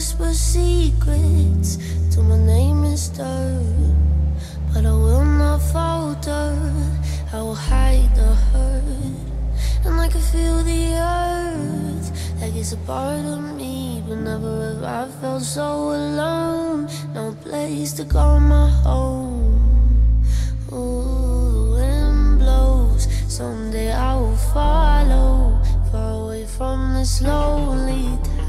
whisper secrets till my name is dirt. But I will not falter, I will hide the hurt. And I can feel the earth like it's a part of me. But never have I felt so alone, no place to call my home. Ooh, the wind blows, someday I will follow. Far away from this lonely town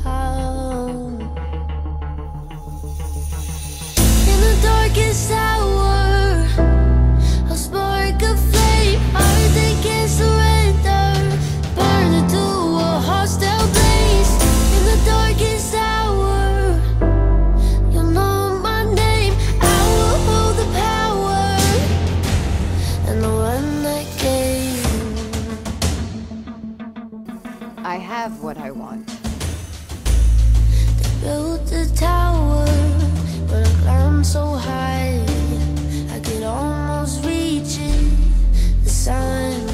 have what I want. Built a tower, but I climbed so high I could almost reach it. The sunrise,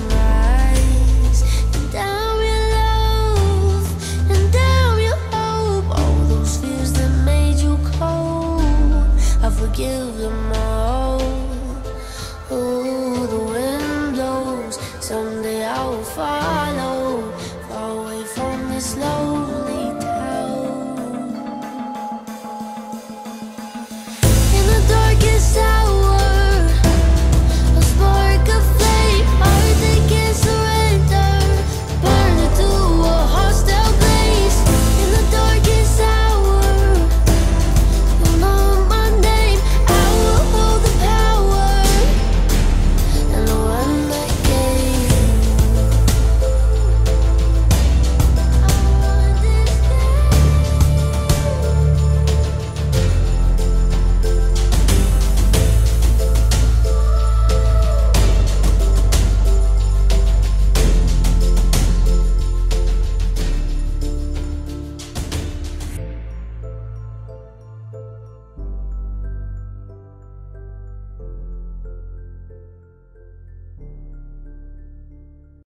down your love, and down your hope. All those fears that made you cold, I forgive them.